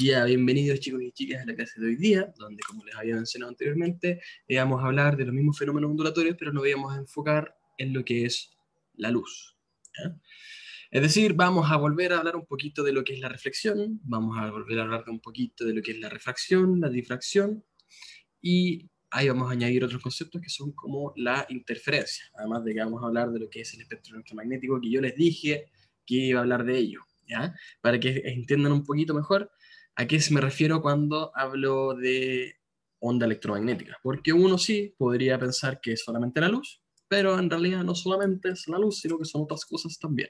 Ya, bienvenidos chicos y chicas a la clase de hoy día, donde como les había mencionado anteriormente, íbamos a hablar de los mismos fenómenos ondulatorios, pero nos íbamos a enfocar en lo que es la luz. Es decir, vamos a volver a hablar un poquito de lo que es la reflexión, vamos a volver a hablar un poquito de lo que es la refracción, la difracción, y ahí vamos a añadir otros conceptos que son como la interferencia, además de que vamos a hablar de lo que es el espectro electromagnético, que yo les dije que iba a hablar de ello. Para que entiendan un poquito mejor ¿A qué me refiero cuando hablo de onda electromagnética? Porque uno sí podría pensar que es solamente la luz, pero en realidad no solamente es la luz, sino que son otras cosas también.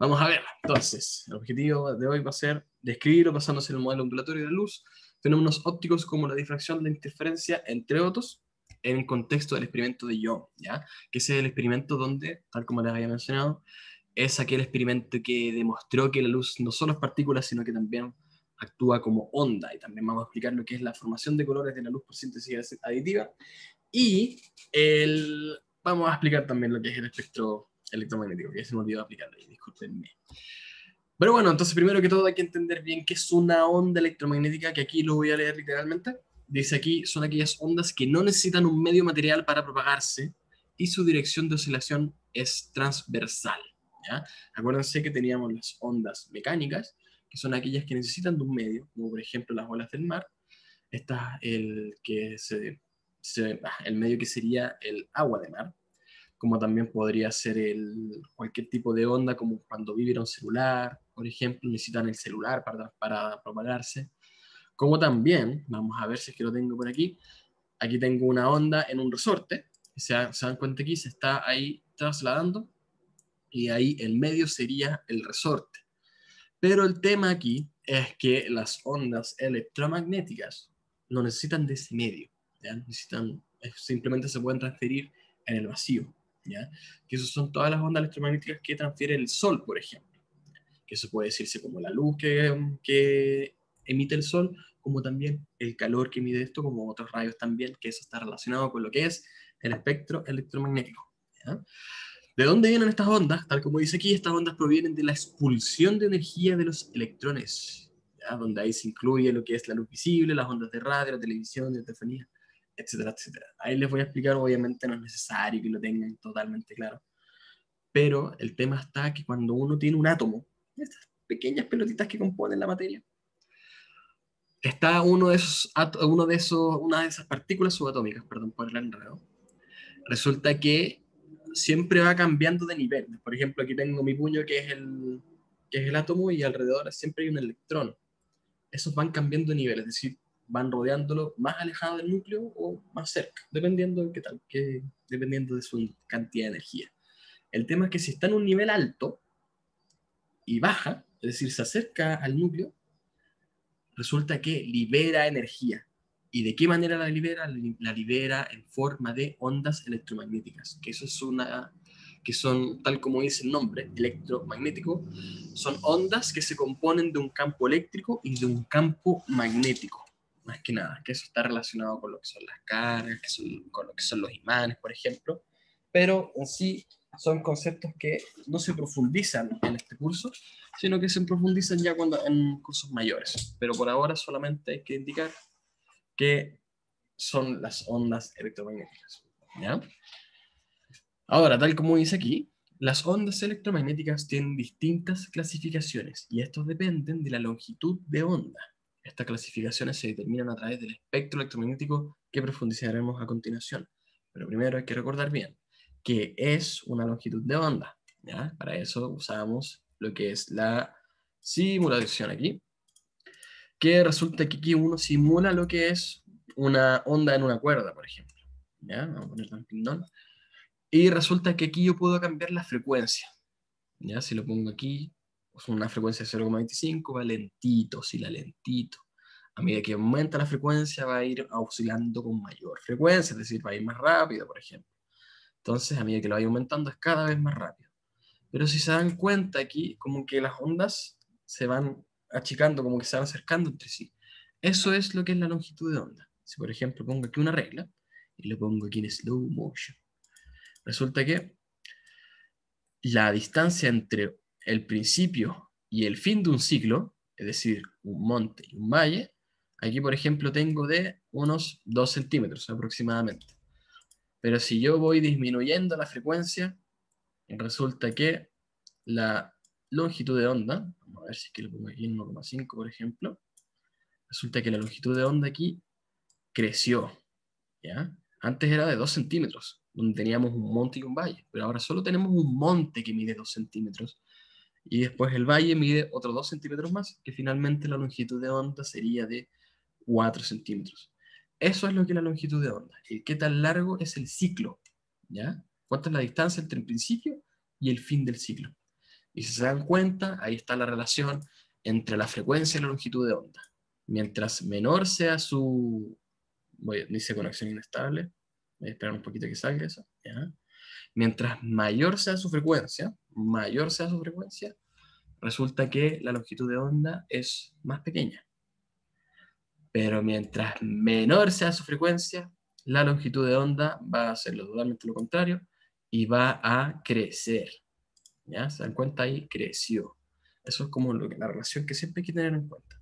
Vamos a ver, entonces, el objetivo de hoy va a ser describir, basándose en el modelo ondulatorio de luz, fenómenos ópticos como la difracción, la interferencia, entre otros, en el contexto del experimento de Young, ¿ya? Que es el experimento donde, tal como les había mencionado, es aquel experimento que demostró que la luz no solo es partículas, sino que también actúa como onda y también vamos a explicar lo que es la formación de colores de la luz por síntesis aditiva y el, vamos a explicar también lo que es el espectro electromagnético, que se me olvidó explicarlo, discúlpenme. Pero bueno, entonces primero que todo hay que entender bien qué es una onda electromagnética, que aquí lo voy a leer literalmente. Dice aquí, son aquellas ondas que no necesitan un medio material para propagarse y su dirección de oscilación es transversal. ¿ya? Acuérdense que teníamos las ondas mecánicas, que son aquellas que necesitan de un medio, como por ejemplo las olas del mar. Está el, que se, ah, el medio que sería el agua de mar, como también podría ser el, cualquier tipo de onda, como cuando vibra un celular, por ejemplo, necesitan el celular para, para propagarse. Como también, vamos a ver si es que lo tengo por aquí, aquí tengo una onda en un resorte, se, se dan cuenta aquí, se está ahí trasladando, y ahí el medio sería el resorte. Pero el tema aquí es que las ondas electromagnéticas no necesitan de ese medio, ¿ya? Necesitan, simplemente se pueden transferir en el vacío, ¿ya? Que esas son todas las ondas electromagnéticas que transfiere el Sol, por ejemplo. Que eso puede decirse como la luz que, que emite el Sol, como también el calor que emite esto, como otros rayos también, que eso está relacionado con lo que es el espectro electromagnético. ¿ya? ¿De dónde vienen estas ondas? Tal como dice aquí, estas ondas provienen de la expulsión de energía de los electrones, donde ahí se incluye lo que es la luz visible, las ondas de radio, la televisión, la telefonía, etcétera, etcétera. Ahí les voy a explicar, obviamente no es necesario que lo tengan totalmente claro, pero el tema está que cuando uno tiene un átomo, estas pequeñas pelotitas que componen la materia, está uno de uno de esos, una de esas partículas subatómicas, perdón por el enredo, resulta que siempre va cambiando de nivel. Por ejemplo, aquí tengo mi puño que es el, que es el átomo y alrededor siempre hay un electrón. Esos van cambiando de nivel, es decir, van rodeándolo más alejado del núcleo o más cerca, dependiendo de qué tal, que, dependiendo de su cantidad de energía. El tema es que si está en un nivel alto y baja, es decir, se acerca al núcleo, resulta que libera energía. ¿Y de qué manera la libera? La libera en forma de ondas electromagnéticas, que eso es una que son, tal como dice el nombre, electromagnético, son ondas que se componen de un campo eléctrico y de un campo magnético, más que nada, que eso está relacionado con lo que son las cargas, que son, con lo que son los imanes, por ejemplo, pero en sí son conceptos que no se profundizan en este curso, sino que se profundizan ya cuando, en cursos mayores, pero por ahora solamente hay que indicar que son las ondas electromagnéticas. ¿ya? Ahora, tal como dice aquí, las ondas electromagnéticas tienen distintas clasificaciones y estos dependen de la longitud de onda. Estas clasificaciones se determinan a través del espectro electromagnético que profundizaremos a continuación. Pero primero hay que recordar bien que es una longitud de onda. ¿ya? Para eso usamos lo que es la simulación aquí que resulta que aquí uno simula lo que es una onda en una cuerda, por ejemplo. ¿Ya? Vamos a poner pindón. Y resulta que aquí yo puedo cambiar la frecuencia. ¿Ya? Si lo pongo aquí, pues una frecuencia de 0,25 va lentito, la lentito. A medida que aumenta la frecuencia va a ir oscilando con mayor frecuencia, es decir, va a ir más rápido, por ejemplo. Entonces, a medida que lo vaya aumentando es cada vez más rápido. Pero si se dan cuenta aquí, como que las ondas se van achicando, como que se van acercando entre sí. Eso es lo que es la longitud de onda. Si por ejemplo pongo aquí una regla y lo pongo aquí en slow motion, resulta que la distancia entre el principio y el fin de un ciclo es decir, un monte y un valle, aquí por ejemplo tengo de unos 2 centímetros aproximadamente. Pero si yo voy disminuyendo la frecuencia, resulta que la longitud de onda, ver si es que lo pongo aquí en 1,5 por ejemplo, resulta que la longitud de onda aquí creció. ¿ya? Antes era de 2 centímetros, donde teníamos un monte y un valle, pero ahora solo tenemos un monte que mide 2 centímetros. Y después el valle mide otros 2 centímetros más, que finalmente la longitud de onda sería de 4 centímetros. Eso es lo que es la longitud de onda. ¿Y qué tan largo es el ciclo? ¿Ya? ¿Cuánta es la distancia entre el principio y el fin del ciclo? Y si se dan cuenta, ahí está la relación entre la frecuencia y la longitud de onda. Mientras menor sea su... Voy, dice conexión inestable. Voy a esperar un poquito que salga eso. Mientras mayor sea su frecuencia, mayor sea su frecuencia, resulta que la longitud de onda es más pequeña. Pero mientras menor sea su frecuencia, la longitud de onda va a ser totalmente lo contrario y va a crecer. ¿Ya? ¿Se dan cuenta ahí? Creció. Eso es como lo que, la relación que siempre hay que tener en cuenta.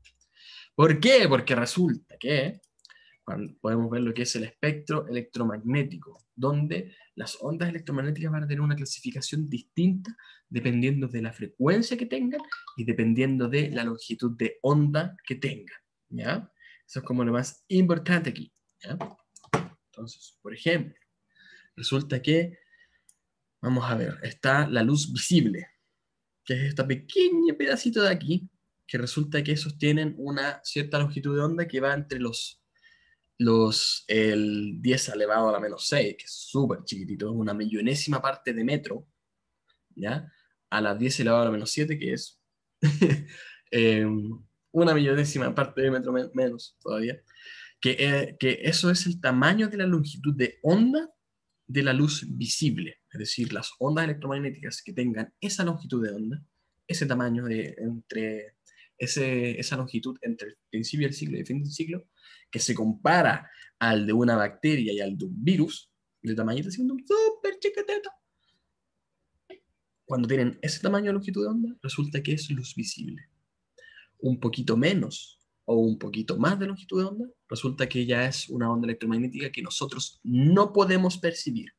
¿Por qué? Porque resulta que cuando podemos ver lo que es el espectro electromagnético, donde las ondas electromagnéticas van a tener una clasificación distinta dependiendo de la frecuencia que tengan y dependiendo de la longitud de onda que tengan. ¿ya? Eso es como lo más importante aquí. ¿ya? Entonces, por ejemplo, resulta que Vamos a ver, está la luz visible, que es este pequeño pedacito de aquí, que resulta que esos tienen una cierta longitud de onda que va entre los, los el 10 elevado a la menos 6, que es súper chiquitito, una millonésima parte de metro, ¿ya? A la 10 elevado a la menos 7, que es em, una millonésima parte de metro menos todavía, que, eh, que eso es el tamaño de la longitud de onda de la luz visible es decir, las ondas electromagnéticas que tengan esa longitud de onda, ese tamaño de, entre ese, esa longitud entre el principio del ciclo y el fin del ciclo, que se compara al de una bacteria y al de un virus, de tamaño siendo súper chiquitito. Cuando tienen ese tamaño de longitud de onda, resulta que es luz visible. Un poquito menos o un poquito más de longitud de onda, resulta que ya es una onda electromagnética que nosotros no podemos percibir.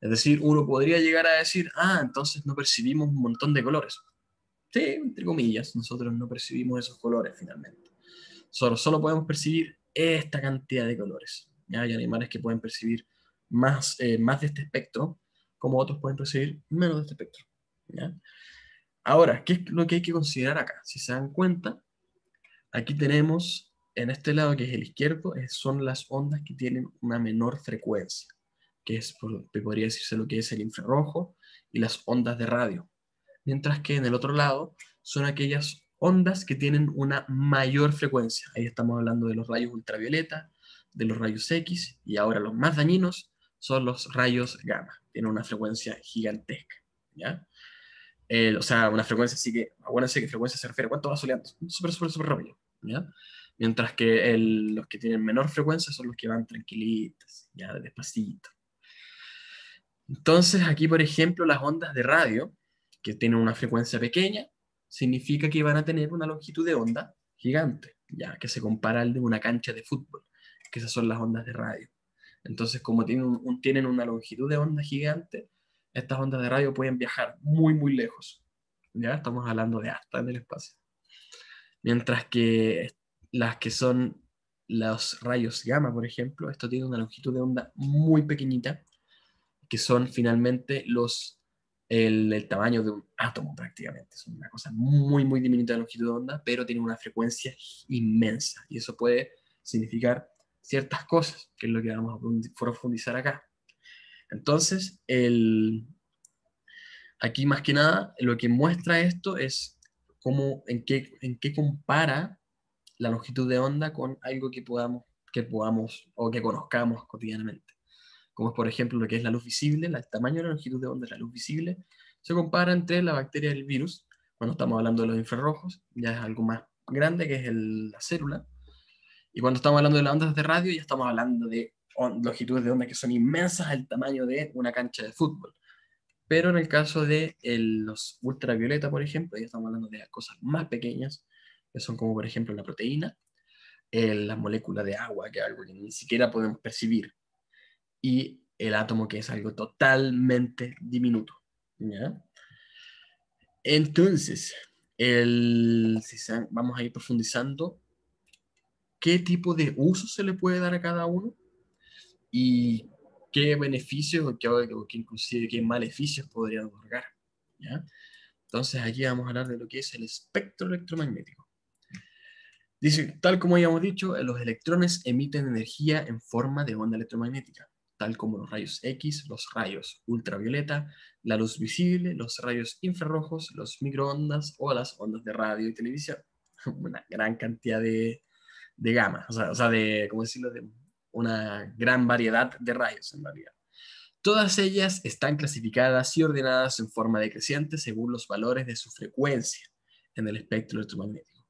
Es decir, uno podría llegar a decir, ah, entonces no percibimos un montón de colores. Sí, entre comillas, nosotros no percibimos esos colores finalmente. Solo, solo podemos percibir esta cantidad de colores. Hay animales que pueden percibir más, eh, más de este espectro, como otros pueden percibir menos de este espectro. Ahora, ¿qué es lo que hay que considerar acá? Si se dan cuenta, aquí tenemos en este lado que es el izquierdo, son las ondas que tienen una menor frecuencia que es, podría decirse lo que es el infrarrojo, y las ondas de radio. Mientras que en el otro lado son aquellas ondas que tienen una mayor frecuencia. Ahí estamos hablando de los rayos ultravioleta, de los rayos X, y ahora los más dañinos son los rayos gamma. Tienen una frecuencia gigantesca. ¿ya? o sea, una frecuencia así que, acuérdense que frecuencia se refiere cuánto va soleando. Súper, súper, súper rápido. ¿Ya? Mientras que los que tienen menor frecuencia son los que van tranquilitos, ya despacito. Entonces, aquí, por ejemplo, las ondas de radio, que tienen una frecuencia pequeña, significa que van a tener una longitud de onda gigante, ya que se compara al de una cancha de fútbol, que esas son las ondas de radio. Entonces, como tienen, tienen una longitud de onda gigante, estas ondas de radio pueden viajar muy, muy lejos. Ya estamos hablando de hasta en el espacio. Mientras que las que son los rayos gamma, por ejemplo, esto tiene una longitud de onda muy pequeñita que son finalmente los, el, tamaño de un átomo prácticamente. Son una cosa muy, muy diminuta de longitud de onda, pero tienen una frecuencia inmensa. Y eso puede significar ciertas cosas, que es lo que vamos a profundizar acá. Entonces, el, aquí más que nada, lo que muestra esto es cómo, en qué, en qué compara la longitud de onda con algo que podamos, que podamos o que conozcamos cotidianamente como es por ejemplo lo que es la luz visible, el tamaño de la longitud de onda de la luz visible, se compara entre la bacteria y el virus. Cuando estamos hablando de los infrarrojos, ya es algo más grande, que es la célula. Y cuando estamos hablando de las ondas de radio, ya estamos hablando de longitudes de onda que son inmensas al tamaño de una cancha de fútbol. Pero en el caso de los ultravioleta, por ejemplo, ya estamos hablando de cosas más pequeñas, que son como por ejemplo la proteína, la molécula de agua, que es algo que ni siquiera podemos percibir, y el átomo, que es algo totalmente diminuto. Entonces, el, vamos a ir profundizando qué tipo de uso se le puede dar a cada uno y qué beneficios o qué, inclusive qué maleficios podría otorgar. ¿ya? Entonces aquí vamos a hablar de lo que es el espectro electromagnético. Dice, tal como habíamos dicho, los electrones emiten energía en forma de onda electromagnética, tal como los rayos X, los rayos ultravioleta, la luz visible, los rayos infrarrojos, los microondas o las ondas de radio y televisión. Una gran cantidad de, de gamas, o sea, o sea, de, ¿cómo decirlo?, de una gran variedad de rayos en realidad. Todas ellas están clasificadas y ordenadas en forma decreciente según los valores de su frecuencia en el espectro electromagnético.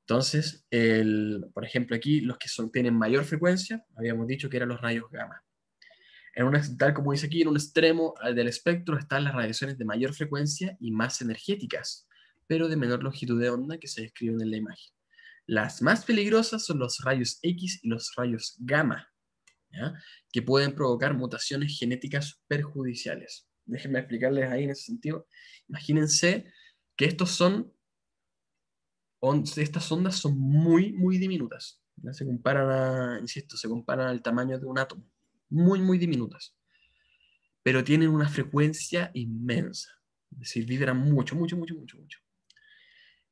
Entonces, por ejemplo, aquí los que son, tienen mayor frecuencia, habíamos dicho que eran los rayos gamma. En tal como dice aquí, en un extremo del espectro están las radiaciones de mayor frecuencia y más energéticas, pero de menor longitud de onda que se describen en la imagen. Las más peligrosas son los rayos X y los rayos gamma, que pueden provocar mutaciones genéticas perjudiciales. Déjenme explicarles ahí en ese sentido. Imagínense que estos son, estas ondas son muy, muy diminutas. Se comparan, a, insisto, se comparan al tamaño de un átomo. Muy, muy diminutas. Pero tienen una frecuencia inmensa. Es decir, vibran mucho, mucho, mucho, mucho, mucho.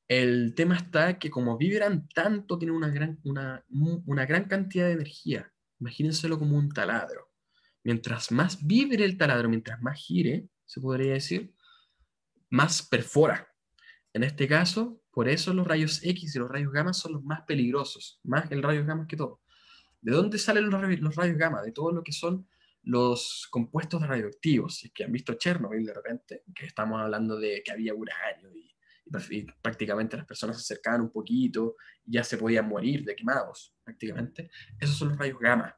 El tema está que como vibran tanto, tienen una gran, una, una gran cantidad de energía imagínenselo como un taladro. Mientras más vibre el taladro, mientras más gire, se podría decir, más perfora. En este caso, por eso los rayos X y los rayos gamma son los más peligrosos, más el rayo gamma que todo. ¿De dónde salen los, los rayos gamma? De todo lo que son los compuestos radioactivos. Si es que han visto Chernobyl de repente, que estamos hablando de que había uranio y, y prácticamente las personas se acercaban un poquito y ya se podían morir de quemados prácticamente, esos son los rayos gamma.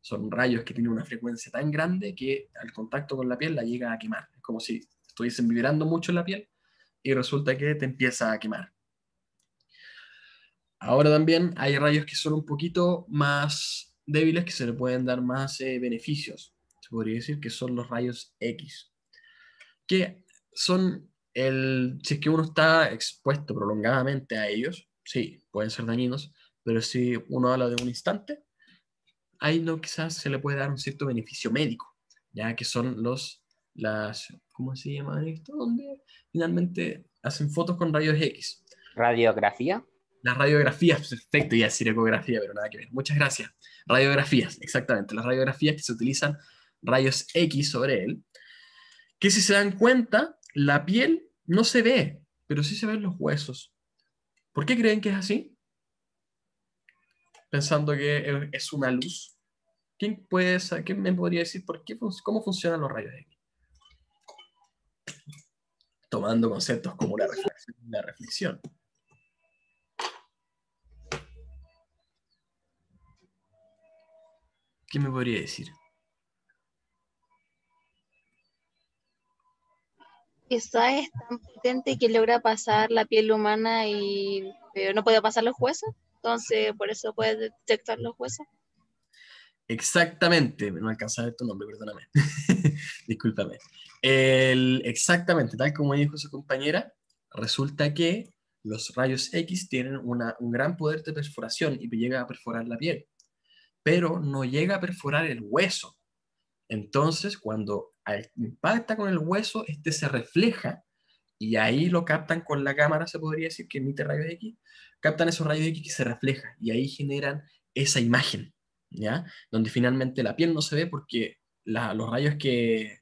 Son rayos que tienen una frecuencia tan grande que al contacto con la piel la llega a quemar. Es como si estuviesen vibrando mucho en la piel y resulta que te empieza a quemar. Ahora también hay rayos que son un poquito más débiles, que se le pueden dar más eh, beneficios. Se podría decir que son los rayos X, que son el, si es que uno está expuesto prolongadamente a ellos, sí, pueden ser dañinos, pero si uno habla de un instante, ahí no quizás se le puede dar un cierto beneficio médico, ya que son los, las, ¿cómo se llama esto? Donde finalmente hacen fotos con rayos X. ¿Radiografía? Las radiografías, perfecto, ya decir ecografía, pero nada que ver. Muchas gracias. Radiografías, exactamente. Las radiografías que se utilizan rayos X sobre él, que si se dan cuenta, la piel no se ve, pero sí se ven los huesos. ¿Por qué creen que es así? pensando que es una luz. ¿Quién, puede, ¿quién me podría decir por qué, cómo funcionan los rayos X? Tomando conceptos como la reflexión. La reflexión. ¿Qué me podría decir? Esa es tan potente que logra pasar la piel humana y no puede pasar los huesos. Entonces, por eso puedes detectar los huesos. Exactamente, no alcanza a ver tu nombre, perdóname. Discúlpame. El, exactamente, tal como dijo su compañera, resulta que los rayos X tienen una, un gran poder de perforación y llega a perforar la piel, pero no llega a perforar el hueso. Entonces, cuando impacta con el hueso, este se refleja y ahí lo captan con la cámara, se podría decir, que emite rayos X, captan esos rayos X que se reflejan y ahí generan esa imagen, ¿ya? Donde finalmente la piel no se ve porque los, rayos que,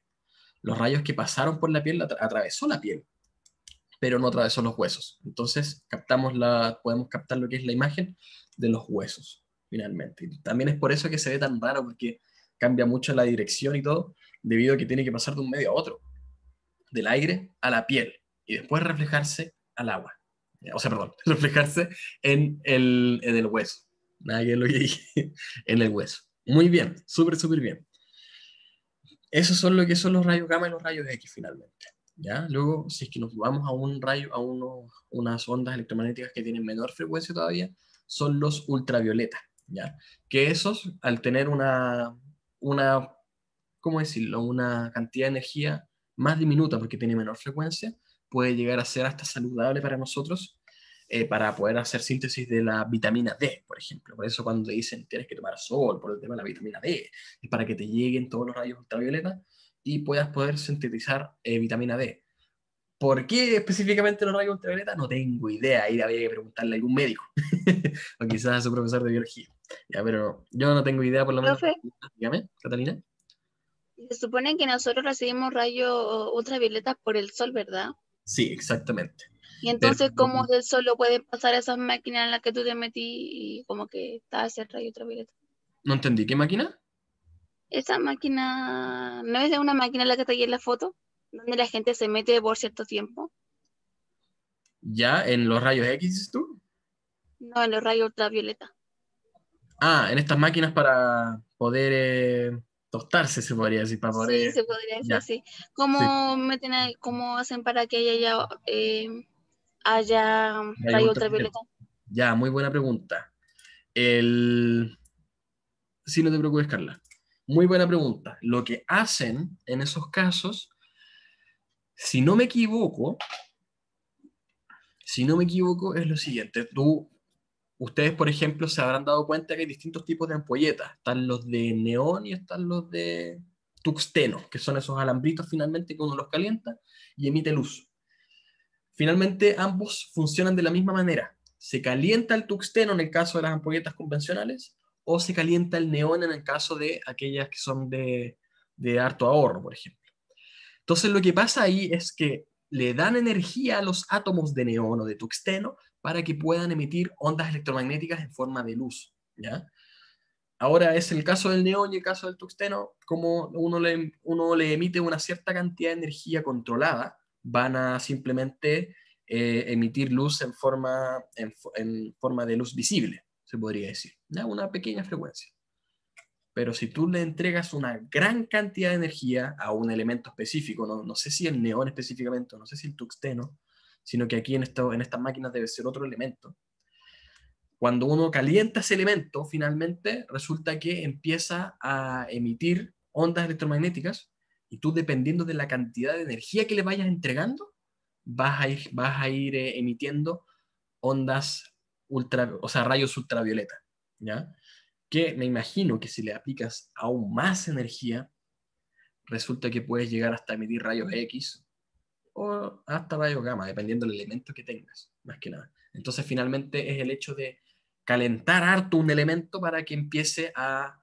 los rayos que pasaron por la piel atravesó la piel, pero no atravesó los huesos. Entonces captamos la, podemos captar lo que es la imagen de los huesos, finalmente. también es por eso que se ve tan raro, porque cambia mucho la dirección y todo, debido a que tiene que pasar de un medio a otro, del aire a la piel y después reflejarse al agua. O sea, perdón, reflejarse en el, en el hueso. Nada que lo dije, en el hueso. Muy bien, súper, súper bien. Esos son lo que son los rayos gamma y los rayos X finalmente. ¿ya? Luego, si es que nos vamos a un rayo, a unos, unas ondas electromagnéticas que tienen menor frecuencia todavía, son los ultravioletas, ¿ya? Que esos, al tener una, una, ¿cómo decirlo? Una cantidad de energía más diminuta porque tiene menor frecuencia, puede llegar a ser hasta saludable para nosotros eh, para poder hacer síntesis de la vitamina D, por ejemplo. Por eso cuando dicen tienes que tomar sol por el tema de la vitamina D, es para que te lleguen todos los rayos ultravioleta y puedas poder sintetizar eh, vitamina D. ¿Por qué específicamente los rayos ultravioleta? No tengo idea, ahí había que preguntarle a algún médico, o quizás a su profesor de biología. Ya, pero yo no tengo idea por lo menos. Dígame, Catalina. Se supone que nosotros recibimos rayos ultravioleta por el sol, ¿verdad? Sí, exactamente. Y entonces, ¿cómo del sol lo pueden pasar a esas máquinas en las que tú te metí y como que está ese rayo ultravioleta? No entendí, ¿qué máquina? Esa máquina, ¿no es de una máquina la que está ahí en la foto? Donde la gente se mete por cierto tiempo. ¿Ya? ¿En los rayos X tú? No, en los rayos ultravioleta. Ah, en estas máquinas para poder eh, tostarse, se podría decir, para poder... Sí, se podría decir así. ¿Cómo, meten ¿Cómo hacen para que haya, eh, haya rayos ultravioleta? Ya, muy buena pregunta. El... Sí, no te preocupes, Carla. Muy buena pregunta. Lo que hacen en esos casos, si no me equivoco, si no me equivoco, es lo siguiente. Tú, ustedes, por ejemplo, se habrán dado cuenta que hay distintos tipos de ampolletas. Están los de neón y están los de tuxteno, que son esos alambritos finalmente que uno los calienta y emite luz. Finalmente, ambos funcionan de la misma manera. Se calienta el tuxteno en el caso de las ampolletas convencionales o se calienta el neón en el caso de aquellas que son de, harto ahorro, por ejemplo. Entonces lo que pasa ahí es que le dan energía a los átomos de neón o de tuxteno para que puedan emitir ondas electromagnéticas en forma de luz. ¿ya? Ahora es el caso del neón y el caso del tuxteno, como uno le, uno le emite una cierta cantidad de energía controlada, van a simplemente eh, emitir luz en forma, en forma de luz visible se podría decir, una pequeña frecuencia. Pero si tú le entregas una gran cantidad de energía a un elemento específico, no, no sé si el neón específicamente, no sé si el tuxteno, sino que aquí en, esto, en estas máquinas debe ser otro elemento. Cuando uno calienta ese elemento, finalmente resulta que empieza a emitir ondas electromagnéticas y tú dependiendo de la cantidad de energía que le vayas entregando, vas a ir, vas a ir eh, emitiendo ondas ultra, o sea, rayos ultravioleta, ¿ya? Que me imagino que si le aplicas aún más energía, resulta que puedes llegar hasta emitir rayos X o hasta rayos gamma, dependiendo del elemento que tengas, más que nada. Entonces, finalmente es el hecho de calentar harto un elemento para que empiece a,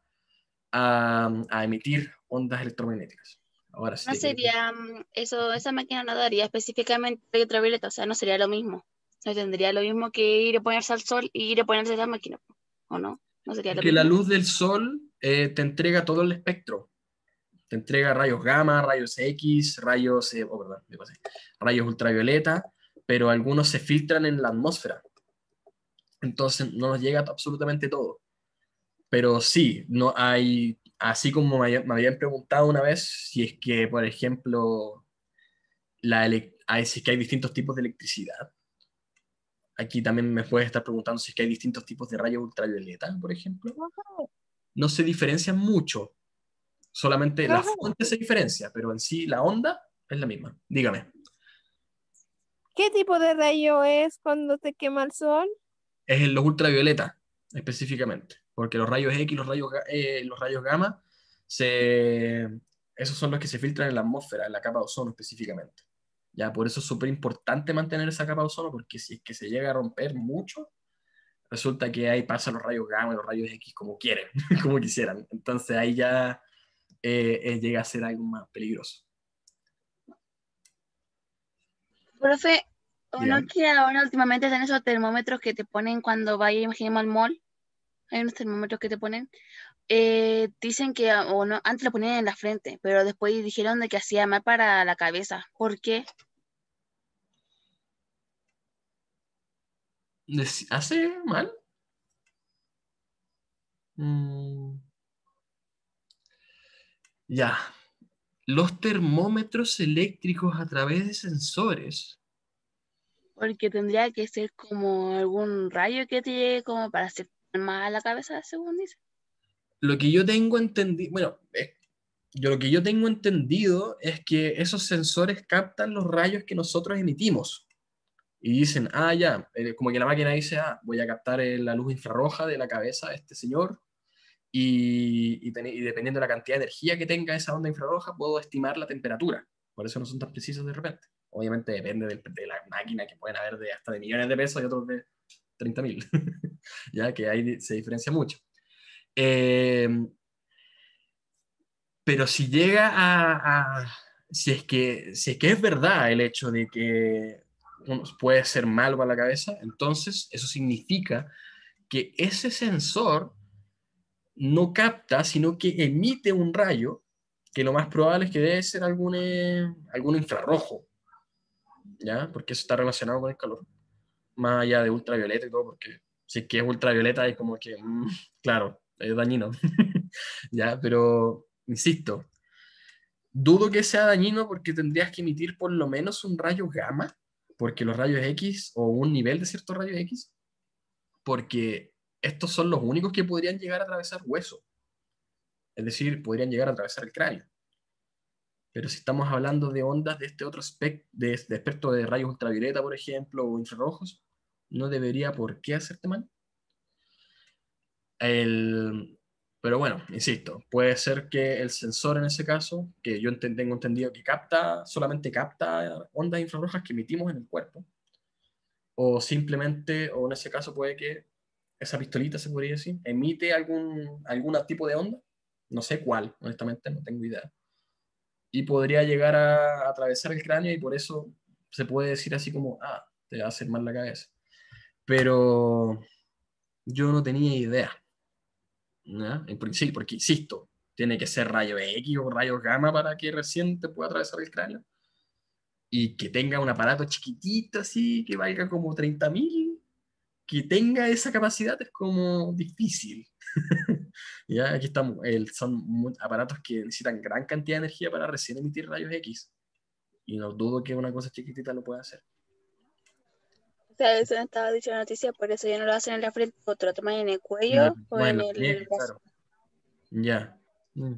a, emitir ondas electromagnéticas. Ahora sí. No sería, mm, eso, esa máquina no daría específicamente ultravioleta, o sea, no sería lo mismo. No tendría lo mismo que ir a ponerse al sol y ir a ponerse a la máquina, ¿o no? No sería lo que la luz del sol eh, te entrega todo el espectro. Te entrega rayos gamma, rayos X, rayos, eh, oh, perdón, rayos ultravioleta, pero algunos se filtran en la atmósfera. Entonces no nos llega absolutamente todo. Pero sí, no hay, así como me, habían preguntado una vez, si es que, por ejemplo, la hay, si es que hay distintos tipos de electricidad Aquí también me puedes estar preguntando si es que hay distintos tipos de rayos ultravioleta, por ejemplo. No se diferencian mucho. Solamente la fuente se diferencia, pero en sí la onda es la misma. Dígame. ¿Qué tipo de rayo es cuando te quema el sol? Es los ultravioleta, específicamente. Porque los rayos X, los rayos, eh, los rayos gamma, se... esos son los que se filtran en la atmósfera, en la capa de ozono específicamente. Ya, por eso es súper importante mantener esa capa de ozono, porque si es que se llega a romper mucho, resulta que ahí pasan los rayos gamma y los rayos X como quieren, como quisieran. Entonces ahí ya eh, eh, llega a ser algo más peligroso. Profe, ¿no que ahora últimamente están esos termómetros que te ponen cuando vayas, imaginemos, al mall? Hay unos termómetros que te ponen. Eh, dicen que o no, antes lo ponían en la frente, pero después dijeron de que hacía mal para la cabeza. ¿Por qué? ¿Hace mal? Mm. Ya. los termómetros eléctricos a través de sensores. Porque tendría que ser como algún rayo que te llegue como para hacer más a la cabeza, según dice. Lo que yo tengo entendido, bueno, eh, yo lo que yo tengo entendido es que esos sensores captan los rayos que nosotros emitimos. Y dicen, ah, ya, eh, como que la máquina dice, ah, voy a captar eh, la luz infrarroja de la cabeza de este señor y, dependiendo de la cantidad de energía que tenga esa onda infrarroja, puedo estimar la temperatura. Por eso no son tan precisos de repente. Obviamente depende de, la máquina, que pueden haber de hasta de millones de pesos y otros de 30 mil, ya que ahí se diferencia mucho. Eh, pero si llega a, si, es que, si es que es verdad el hecho de que puede ser malo para la cabeza, entonces eso significa que ese sensor no capta, sino que emite un rayo, que lo más probable es que debe ser algún, eh, algún infrarrojo, ¿ya? Porque eso está relacionado con el calor, más allá de ultravioleta y todo, porque si es que es ultravioleta es como que, mm, claro, es dañino, ¿ya? Pero, insisto, dudo que sea dañino porque tendrías que emitir por lo menos un rayo gamma, porque los rayos X, o un nivel de ciertos rayos X, porque estos son los únicos que podrían llegar a atravesar hueso. Es decir, podrían llegar a atravesar el cráneo. Pero si estamos hablando de ondas de este otro espectro, de, espectro de rayos ultravioleta, por ejemplo, o infrarrojos, no debería por qué hacerte mal. pero bueno, insisto, puede ser que el sensor en ese caso, que yo tengo entendido que capta, solamente capta ondas infrarrojas que emitimos en el cuerpo, o simplemente, o en ese caso puede que esa pistolita, se podría decir, emite algún, algún tipo de onda, no sé cuál, honestamente, no tengo idea. Y podría llegar a, atravesar el cráneo y por eso se puede decir así como, ah, te va a hacer mal la cabeza. Pero yo no tenía idea. ¿no? Sí, porque insisto, tiene que ser rayo X o rayo gamma para que recién te pueda atravesar el cráneo. Y que tenga un aparato chiquitito así, que valga como 30.000 que tenga esa capacidad es como difícil. ya aquí estamos, son aparatos que necesitan gran cantidad de energía para recién emitir rayos X. Y no dudo que una cosa chiquitita lo pueda hacer. O sea, eso estaba diciendo la noticia, por eso ya no lo hacen en la frente, otro lo toman en el cuello o en el. Ya. Mm.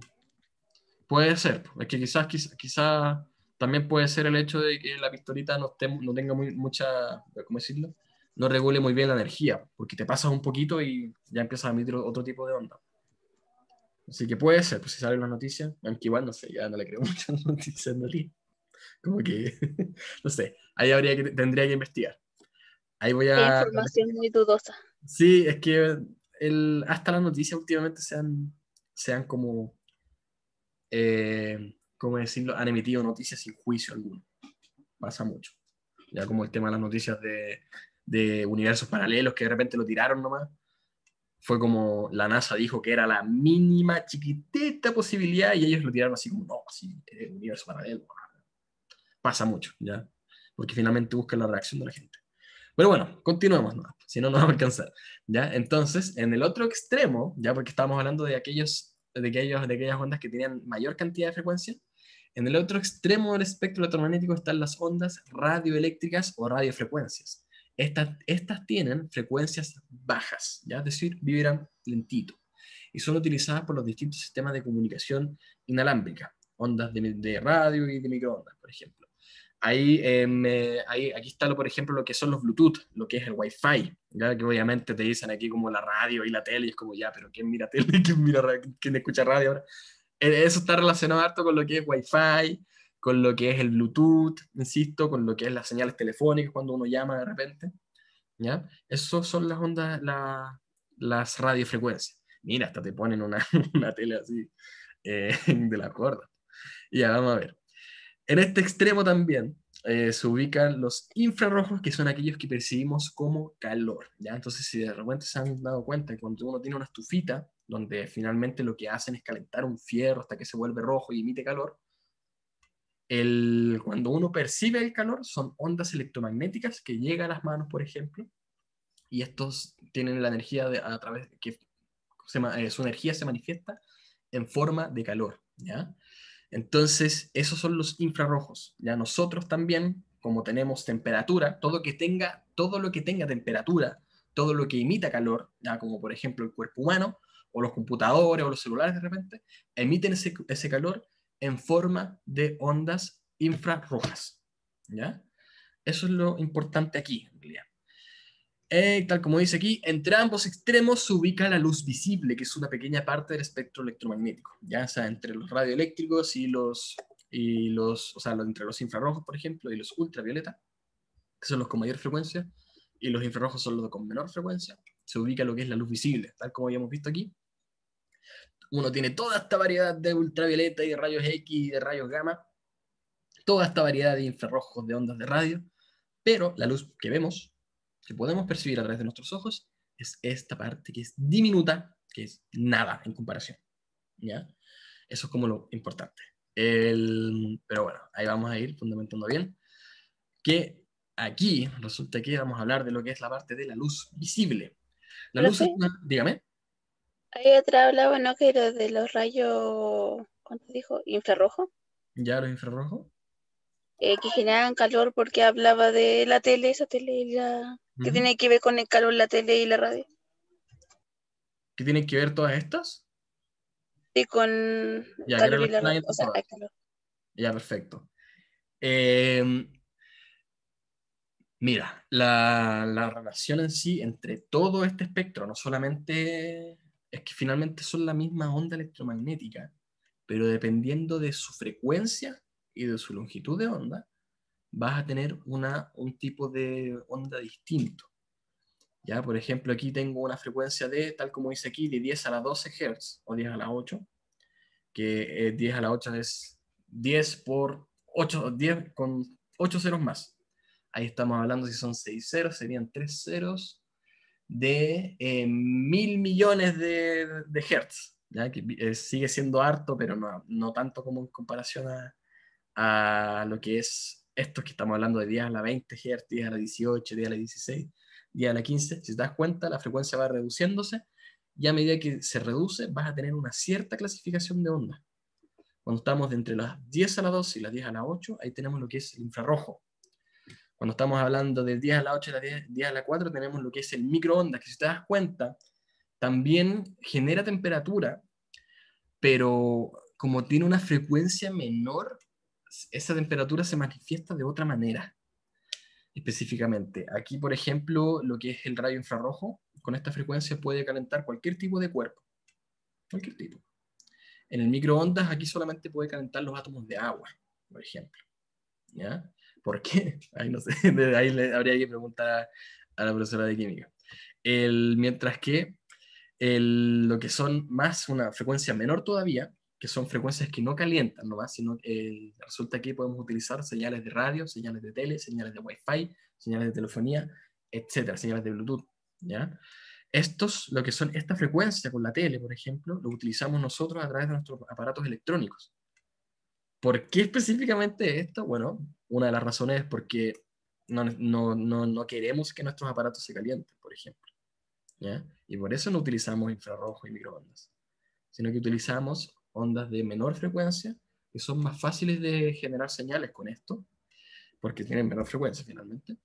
Puede ser, es que quizás, quizás, también puede ser el hecho de que la pistolita no, no tenga muy, mucha, ¿cómo decirlo? No regule muy bien la energía, porque te pasas un poquito y ya empiezas a emitir otro tipo de onda. Así que puede ser, pues si salen las noticias, aunque igual no sé, ya no le creo muchas noticias, no Como que, no sé, ahí habría que, tendría que investigar. Ahí voy a... información muy dudosa. Sí, es que el, hasta las noticias últimamente sean, sean como, eh, ¿cómo decirlo? Han emitido noticias sin juicio alguno. Pasa mucho. Ya como el tema de las noticias de de universos paralelos que de repente lo tiraron nomás. Fue como la NASA dijo que era la mínima, chiquitita posibilidad y ellos lo tiraron así como, no, sí, universo paralelo. Pasa mucho, ¿ya? Porque finalmente buscan la reacción de la gente. Pero bueno, continuemos, ¿no? si no, no vamos a alcanzar. ¿ya? Entonces, en el otro extremo, ya porque estábamos hablando de, aquellos, de, aquellos, de aquellas ondas que tenían mayor cantidad de frecuencia, en el otro extremo del espectro electromagnético están las ondas radioeléctricas o radiofrecuencias. Estas, estas tienen frecuencias bajas, ¿ya? es decir, vibran lentito, y son utilizadas por los distintos sistemas de comunicación inalámbrica, ondas de, radio y de microondas, por ejemplo. Ahí, eh, ahí, aquí está, lo, por ejemplo, lo que son los Bluetooth, lo que es el Wi-Fi, ¿ya? que obviamente te dicen aquí como la radio y la tele, y es como ya, pero ¿quién mira tele? ¿Quién, mira, quién escucha radio ahora? Eh, eso está relacionado harto con lo que es Wi-Fi, con lo que es el Bluetooth, insisto, con lo que es las señales telefónicas cuando uno llama de repente. ¿Ya? Esas son las ondas, las radiofrecuencias. Mira, hasta te ponen una, una tele así eh, de la cuerda. Ya, vamos a ver. En este extremo también eh, se ubican los infrarrojos, que son aquellos que percibimos como calor. ¿ya? Entonces, si de repente se han dado cuenta que cuando uno tiene una estufita, donde finalmente lo que hacen es calentar un fierro hasta que se vuelve rojo y emite calor, el, cuando uno percibe el calor son ondas electromagnéticas que llegan a las manos, por ejemplo, y estos tienen la energía de, a través que eh, su energía se manifiesta en forma de calor, ¿ya? Entonces, esos son los infrarrojos. Ya nosotros también, como tenemos temperatura, todo, que tenga, todo lo que tenga temperatura, todo lo que emita calor, ya como por ejemplo el cuerpo humano, o los computadores o los celulares de repente, emiten ese, ese calor en forma de ondas infrarrojas. ¿ya? Eso es lo importante aquí, en realidad. Eh, tal como dice aquí, entre ambos extremos se ubica la luz visible, que es una pequeña parte del espectro electromagnético, ya sea entre los radioeléctricos y los, y los, o sea, entre los infrarrojos, por ejemplo, y los ultravioleta, que son los con mayor frecuencia, y los infrarrojos son los con menor frecuencia, se ubica lo que es la luz visible, tal como habíamos visto aquí. Uno tiene toda esta variedad de ultravioleta y de rayos X y de rayos gamma, toda esta variedad de infrarrojos, de ondas de radio, pero la luz que vemos que podemos percibir a través de nuestros ojos es esta parte que es diminuta, que es nada en comparación. ¿ya? Eso es como lo importante. pero bueno, ahí vamos a ir fundamentando bien. Que aquí resulta que vamos a hablar de lo que es la parte de la luz visible. La luz es una, dígame. Ahí atrás hablaba, ¿no? Que era de los rayos, ¿cuánto dijo? ¿Infrarrojo? Ya, los infrarrojos. Eh, que generan calor porque hablaba de la tele, esa tele y la, ¿Qué tiene que ver con el calor, la tele y la radio? ¿Qué tienen que ver todas estas? Sí, con ya, calor y la radio. O sea, Ya, perfecto. Em, mira, la, la, relación en sí entre todo este espectro, no solamente es que finalmente son la misma onda electromagnética, pero dependiendo de su frecuencia y de su longitud de onda, vas a tener una, un tipo de onda distinto. ¿Ya? Por ejemplo, aquí tengo una frecuencia de, tal como dice aquí, de 10 a la 12 Hz o 10 a la 8, que 10 a la 8 es 10 por 8, 10 con 8 ceros más. Ahí estamos hablando, si son 6 ceros, serían 3 ceros de eh, mil millones de, de hertz, ¿ya? que eh, sigue siendo harto, pero no, no tanto como en comparación a, a lo que es estos que estamos hablando de 10 a la 20 Hz, 10 a la 18, 10 a la 16, 10 a la 15, si te das cuenta, la frecuencia va reduciéndose y a medida que se reduce vas a tener una cierta clasificación de onda. Cuando estamos de entre las 10 a la 12 y las 10 a la 8, ahí tenemos lo que es el infrarrojo. Cuando estamos hablando de 10 a la 8 y las 10, 10 a la 4, tenemos lo que es el microondas, que si te das cuenta, también genera temperatura, pero como tiene una frecuencia menor, esa temperatura se manifiesta de otra manera. Específicamente, aquí, por ejemplo, lo que es el rayo infrarrojo, con esta frecuencia puede calentar cualquier tipo de cuerpo. Cualquier tipo. En el microondas, aquí solamente puede calentar los átomos de agua, por ejemplo. ¿Ya? ¿Por qué? Ahí no sé, ahí le habría que preguntar a, la profesora de química. El, mientras que lo que son más una frecuencia menor todavía, que son frecuencias que no calientan nomás, sino eh, resulta que podemos utilizar señales de radio, señales de tele, señales de Wi-Fi, señales de telefonía, etcétera, señales de Bluetooth, ¿ya? Estos, lo que son esta frecuencia con la tele, por ejemplo, lo utilizamos nosotros a través de nuestros aparatos electrónicos. ¿Por qué específicamente esto? Bueno, una de las razones es porque no, no, no, no queremos que nuestros aparatos se calienten, por ejemplo. ¿ya? Y por eso no utilizamos infrarrojo y microondas, sino que utilizamos ondas de menor frecuencia, que son más fáciles de generar señales con esto, porque tienen menor frecuencia finalmente.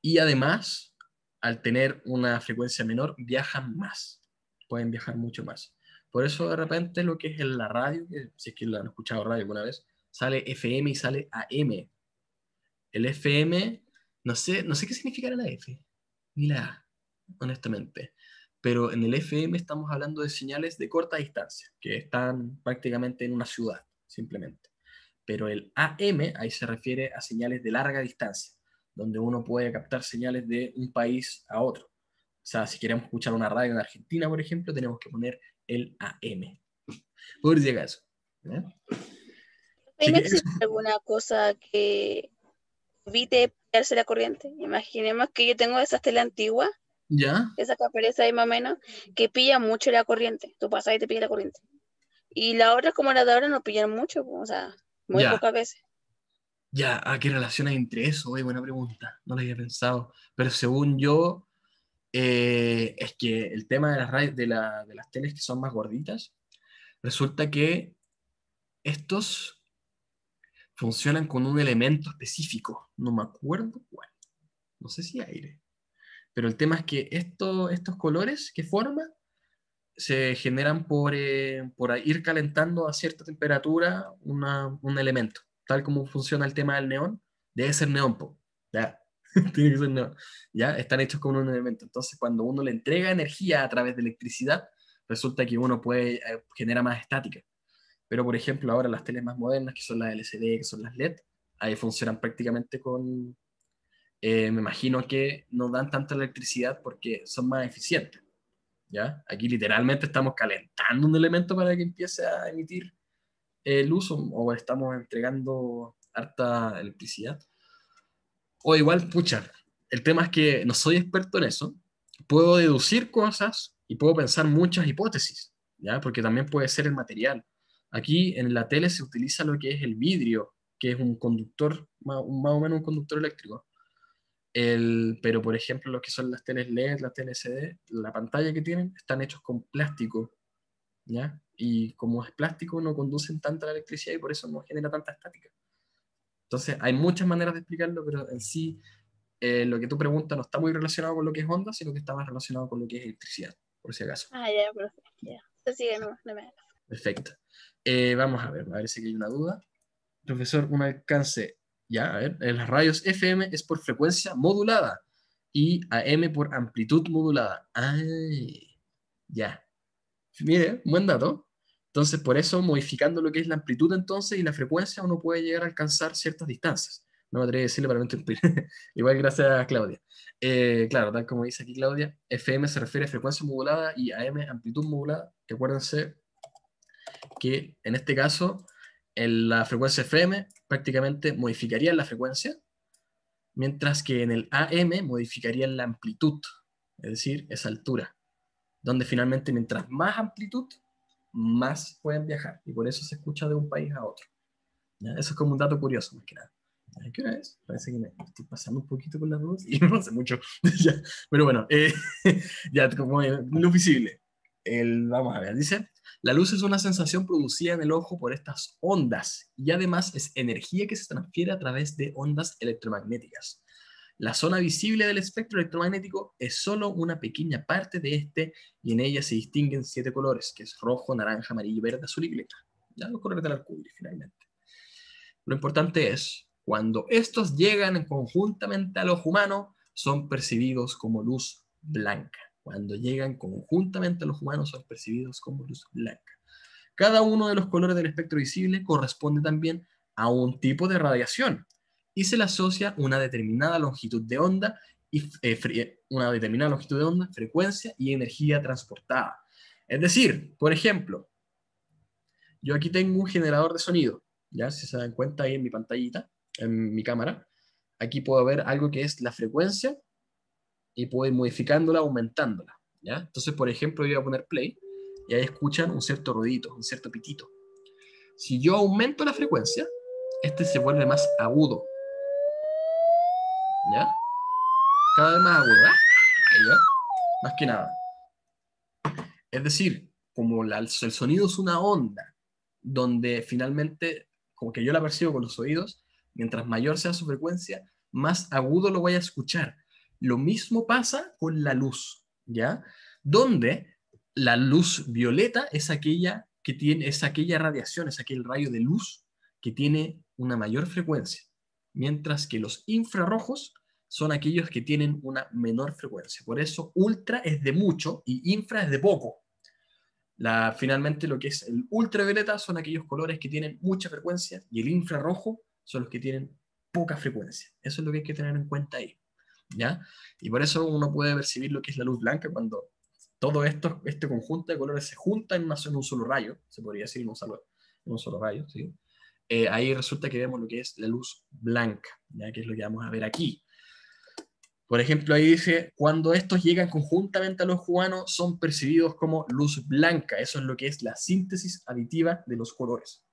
Y además, al tener una frecuencia menor, viajan más, pueden viajar mucho más. Por eso de repente lo que es la radio, si es que lo han escuchado radio alguna vez, sale FM y sale AM. El FM, no sé, no sé qué significa la F, ni la A, honestamente pero en el FM estamos hablando de señales de corta distancia, que están prácticamente en una ciudad, simplemente. Pero el AM, ahí se refiere a señales de larga distancia, donde uno puede captar señales de un país a otro. O sea, si queremos escuchar una radio en Argentina, por ejemplo, tenemos que poner el AM. Por si acaso. ¿eh? Existe alguna cosa que evite perderse la corriente? Imaginemos que yo tengo esa tela antigua ¿Ya? Esa ahí más o menos, que pilla mucho la corriente. Tú pasas y te pilla la corriente. Y la otra, como la de ahora, no pillan mucho, o sea, muy pocas veces. Ya, ¿a qué relación hay entre eso? buena pregunta, no lo había pensado. Pero según yo, eh, es que el tema de las, de, de las teles que son más gorditas, resulta que estos funcionan con un elemento específico, no me acuerdo cuál, no sé si aire, pero el tema es que estos colores que forman se generan por, eh, por ir calentando a cierta temperatura un elemento, tal como funciona el tema del neón, debe ser neón, ya, tiene que ser neón, ya, están hechos con un elemento, entonces cuando uno le entrega energía a través de electricidad, resulta que uno puede eh, generar más estática, pero por ejemplo ahora las teles más modernas, que son las LCD, que son las LED, ahí funcionan prácticamente con, eh, me imagino que no dan tanta electricidad porque son más eficientes. ¿ya? Aquí literalmente estamos calentando un elemento para que empiece a emitir luz o, estamos entregando harta electricidad. O igual, pucha, el tema es que no soy experto en eso, puedo deducir cosas y puedo pensar muchas hipótesis, ¿ya? Porque también puede ser el material. Aquí en la tele se utiliza lo que es el vidrio, que es un conductor, más o menos un conductor eléctrico. El, pero, por ejemplo, lo que son las teles LED, las teles CD, la pantalla que tienen están hechos con plástico, ¿ya? Y como es plástico, no conducen tanta electricidad y por eso no genera tanta estática. Entonces, hay muchas maneras de explicarlo, pero en sí, eh, lo que tú preguntas no está muy relacionado con lo que es onda, sino que está más relacionado con lo que es electricidad, por si acaso. Ah, ya, perfecto. Ya. Sigue, no, no me... Perfecto. Eh, vamos a ver, ver si hay una duda. Profesor, un alcance ya, a ver, las radios FM es por frecuencia modulada y AM por amplitud modulada. Ay, ya. Mire, buen dato. Entonces, por eso, modificando lo que es la amplitud entonces y la frecuencia, uno puede llegar a alcanzar ciertas distancias. No me atrevo a decirle para no interrumpir. Igual gracias a Claudia. Eh, claro, tal como dice aquí Claudia, FM se refiere a frecuencia modulada y AM amplitud modulada. Recuérdense que en este caso en la frecuencia FM prácticamente modificarían la frecuencia, mientras que en el AM modificarían la amplitud, es decir, esa altura, donde finalmente mientras más amplitud, más pueden viajar, y por eso se escucha de un país a otro. Eso es como un dato curioso, más que nada. ¿Qué hora es? Parece que me estoy pasando un poquito con las dudas y no hace mucho. Pero bueno, eh, ya como no visible. El, vamos a ver, dice, la luz es una sensación producida en el ojo por estas ondas y además es energía que se transfiere a través de ondas electromagnéticas. La zona visible del espectro electromagnético es solo una pequeña parte de este y en ella se distinguen siete colores, que es rojo, naranja, amarillo, verde, azul y violeta. Ya los colores del arco finalmente. Lo importante es, cuando estos llegan conjuntamente al ojo humano, son percibidos como luz blanca cuando llegan conjuntamente los humanos son percibidos como luz blanca. Cada uno de los colores del espectro visible corresponde también a un tipo de radiación y se le asocia una determinada longitud de onda y eh, una determinada longitud de onda, frecuencia y energía transportada. Es decir, por ejemplo, yo aquí tengo un generador de sonido, ya si se dan cuenta ahí en mi pantallita, en mi cámara, aquí puedo ver algo que es la frecuencia y puedo modificándola, aumentándola. ¿ya? Entonces, por ejemplo, yo voy a poner play y ahí escuchan un cierto ruidito, un cierto pitito. Si yo aumento la frecuencia, este se vuelve más agudo. ¿Ya? Cada vez más agudo, ¿ya? Más que nada. Es decir, como el sonido es una onda, donde finalmente, como que yo la percibo con los oídos, mientras mayor sea su frecuencia, más agudo lo voy a escuchar. Lo mismo pasa con la luz, ¿ya? Donde la luz violeta es aquella que tiene, es aquella radiación, es aquel rayo de luz que tiene una mayor frecuencia, mientras que los infrarrojos son aquellos que tienen una menor frecuencia. Por eso ultra es de mucho y infra es de poco. La, finalmente lo que es el ultravioleta son aquellos colores que tienen mucha frecuencia y el infrarrojo son los que tienen poca frecuencia. Eso es lo que hay que tener en cuenta ahí. ¿Ya? Y por eso uno puede percibir lo que es la luz blanca cuando todo esto, este conjunto de colores se junta en, un solo rayo, se podría decir en un solo, un solo rayo, ¿sí? Eh, ahí resulta que vemos lo que es la luz blanca, ¿ya? que es lo que vamos a ver aquí. Por ejemplo, ahí dice, cuando estos llegan conjuntamente a los cubanos, son percibidos como luz blanca. Eso es lo que es la síntesis aditiva de los colores.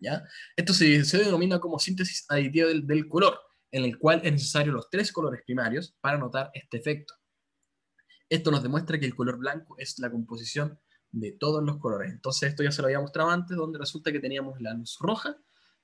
¿ya? Esto se, denomina como síntesis aditiva del color en el cual es necesario los tres colores primarios para notar este efecto. Esto nos demuestra que el color blanco es la composición de todos los colores. Entonces esto ya se lo había mostrado antes, donde resulta que teníamos la luz roja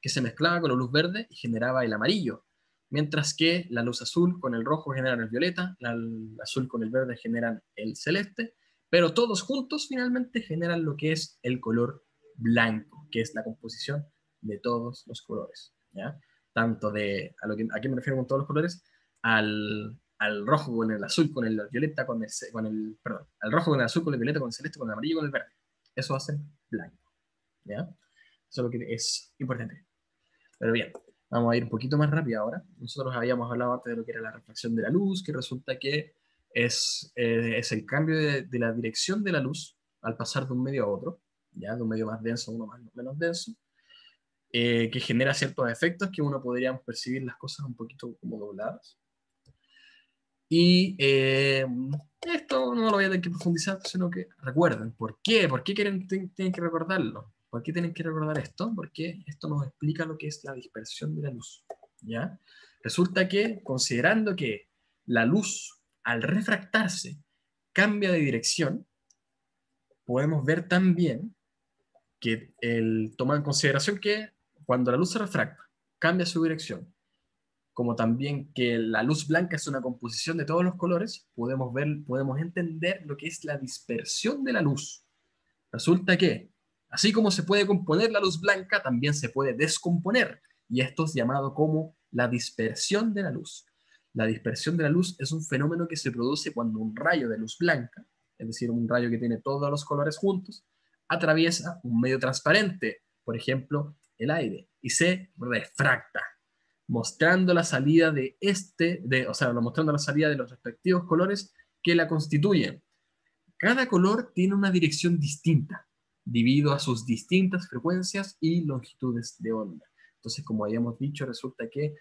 que se mezclaba con la luz verde y generaba el amarillo, mientras que la luz azul con el rojo generan el violeta, la azul con el verde generan el celeste, pero todos juntos finalmente generan lo que es el color blanco, que es la composición de todos los colores. ¿ya? Tanto de, a, lo que, ¿a qué me refiero con todos los colores? Al, al rojo con el azul, con el violeta, con el, con el, perdón, al rojo con el azul, con el violeta, con el celeste, con el amarillo, con el verde. Eso hace blanco. ¿Ya? Eso es lo que es importante. Pero bien, vamos a ir un poquito más rápido ahora. Nosotros habíamos hablado antes de lo que era la refracción de la luz, que resulta que es, eh, es el cambio de, de, la dirección de la luz al pasar de un medio a otro, ¿ya? de un medio más denso a uno más, menos denso, eh, que genera ciertos efectos que uno podríamos percibir las cosas un poquito como dobladas. Y eh, esto no lo voy a tener que profundizar, sino que recuerden, ¿por qué? ¿Por qué quieren, tienen que recordarlo? ¿Por qué tienen que recordar esto? Porque esto nos explica lo que es la dispersión de la luz. ¿ya? Resulta que, considerando que la luz, al refractarse, cambia de dirección, podemos ver también que el, toma en consideración que cuando la luz se refracta, cambia su dirección, como también que la luz blanca es una composición de todos los colores, podemos ver, podemos entender lo que es la dispersión de la luz. Resulta que, así como se puede componer la luz blanca, también se puede descomponer, y esto es llamado como la dispersión de la luz. La dispersión de la luz es un fenómeno que se produce cuando un rayo de luz blanca, es decir, un rayo que tiene todos los colores juntos, atraviesa un medio transparente, por ejemplo, el aire, y se refracta mostrando la salida de este, de, o sea, mostrando la salida de los respectivos colores que la constituyen. Cada color tiene una dirección distinta, debido a sus distintas frecuencias y longitudes de onda. Entonces, como habíamos dicho, resulta que